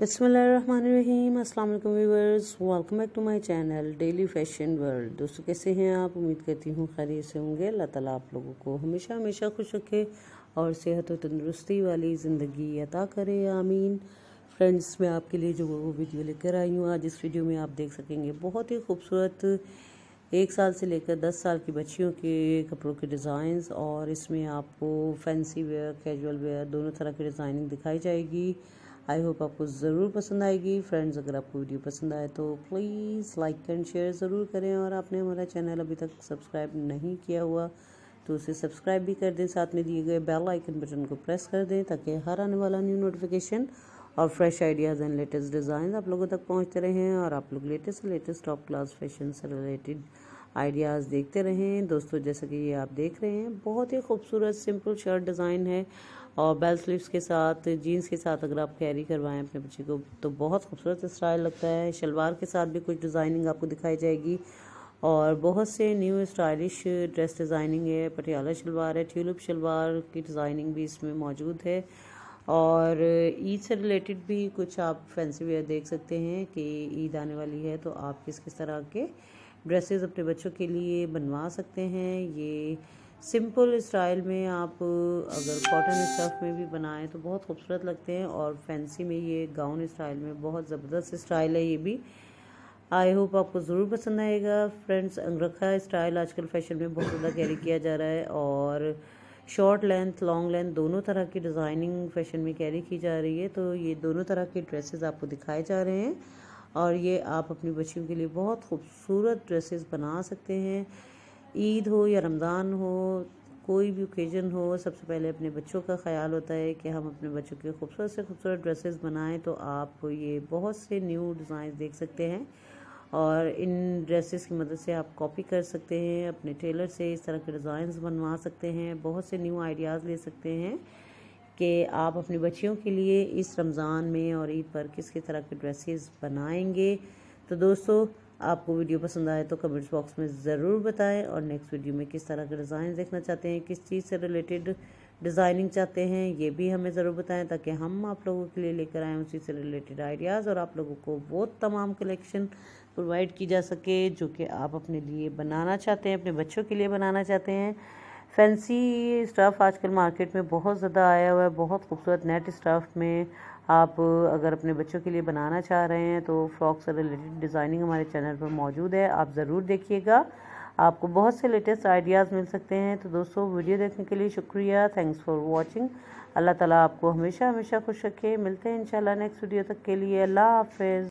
अस्सलाम वालेकुम viewers welcome back to my channel daily fashion world दोस्तों, कैसे हैं आप? उम्मीद करती हूँ खैरियत से होंगे। अल्लाह ताला आप लोगों को हमेशा हमेशा खुश रखे और सेहत और तंदुरुस्ती वाली ज़िंदगी अता करे। आमीन। फ्रेंड्स मैं आपके लिए जो वो वीडियो लेकर आई हूँ, आज इस वीडियो में आप देख सकेंगे बहुत ही खूबसूरत एक साल से लेकर दस साल की बच्चियों के कपड़ों के डिज़ाइंस और इसमें आपको फैंसी वेयर कैजुअल वेयर दोनों तरह की डिज़ाइनिंग दिखाई जाएगी। आई होप आपको ज़रूर पसंद आएगी। फ्रेंड्स अगर आपको वीडियो पसंद आए तो प्लीज़ लाइक एंड शेयर ज़रूर करें। और आपने हमारा चैनल अभी तक सब्सक्राइब नहीं किया हुआ तो उसे सब्सक्राइब भी कर दें। साथ में दिए गए बेल आइकन बटन को प्रेस कर दें ताकि हर आने वाला न्यू नोटिफिकेशन और fresh ideas and latest design आप लोगों तक पहुँचते रहें और आप लोग latest latest top class fashion से रिलेटेड आइडियाज़ देखते रहें। दोस्तों, जैसा कि ये आप देख रहे हैं, बहुत ही खूबसूरत सिंपल शर्ट डिज़ाइन है। और बेल स्लीव्स के साथ जीन्स के साथ अगर आप कैरी करवाएँ अपने बच्चे को तो बहुत खूबसूरत स्टाइल लगता है। शलवार के साथ भी कुछ डिज़ाइनिंग आपको दिखाई जाएगी। और बहुत से न्यू स्टाइलिश ड्रेस डिज़ाइनिंग है। पटियाला शलवार है ट्यूलिप शलवार की डिज़ाइनिंग भी इसमें मौजूद है। और ईद से रिलेटेड भी कुछ आप फैंसी वेयर देख सकते हैं कि ईद आने वाली है तो आप किस किस तरह के ड्रेसेस अपने बच्चों के लिए बनवा सकते हैं। ये सिंपल स्टाइल में आप, अगर कॉटन स्टफ़ में भी बनाएँ तो बहुत खूबसूरत लगते हैं और फैंसी में ये गाउन स्टाइल में बहुत ज़बरदस्त स्टाइल है ये भी। आई होप आपको ज़रूर पसंद आएगा। फ्रेंड्स अंगरखा स्टाइल आजकल फ़ैशन में बहुत ज़्यादा कैरी किया जा रहा है और शॉर्ट लेंथ लॉन्ग लेंथ दोनों तरह की डिज़ाइनिंग फ़ैशन में कैरी की जा रही है। तो ये दोनों तरह के ड्रेसेस आपको दिखाए जा रहे हैं और ये आप अपनी बच्चियों के लिए बहुत खूबसूरत ड्रेसेस बना सकते हैं। ईद हो या रमज़ान हो, कोई भी ओकेजन हो, सबसे पहले अपने बच्चों का ख्याल होता है कि हम अपने बच्चों के खूबसूरत से खूबसूरत ड्रेसेस बनाएँ तो आप ये बहुत से न्यू डिज़ाइन देख सकते हैं और इन ड्रेसेस की मदद से आप कॉपी कर सकते हैं, अपने टेलर से इस तरह के डिज़ाइंस बनवा सकते हैं, बहुत से न्यू आइडियाज़ ले सकते हैं कि आप अपनी बच्चियों के लिए इस रमज़ान में और ईद पर किस किस तरह के ड्रेसेस बनाएँगे। तो दोस्तों आपको वीडियो पसंद आए तो कमेंट्स बॉक्स में ज़रूर बताएँ और नेक्स्ट वीडियो में किस तरह के डिज़ाइन देखना चाहते हैं, किस चीज़ से रिलेटेड डिज़ाइनिंग चाहते हैं, ये भी हमें ज़रूर बताएँ ताकि हम आप लोगों के लिए लेकर आएँ उसी से रिलेटेड आइडियाज़ और आप लोगों को वो तमाम कलेक्शन प्रोवाइड की जा सके जो कि आप अपने लिए बनाना चाहते हैं, अपने बच्चों के लिए बनाना चाहते हैं। फैंसी स्टफ़ आजकल मार्केट में बहुत ज़्यादा आया हुआ है, बहुत खूबसूरत नेट स्टफ़ में आप अगर अपने बच्चों के लिए बनाना चाह रहे हैं तो फ्रॉक से रिलेटेड डिज़ाइनिंग हमारे चैनल पर मौजूद है। आप ज़रूर देखिएगा। आपको बहुत से लेटेस्ट आइडियाज़ मिल सकते हैं। तो दोस्तों, वीडियो देखने के लिए शुक्रिया। थैंक्स फॉर वॉचिंग अल्लाह ताला आपको हमेशा हमेशा खुश रखे। मिलते हैं इंशाल्लाह नेक्स्ट वीडियो तक के लिए। अल्लाह हाफिज़।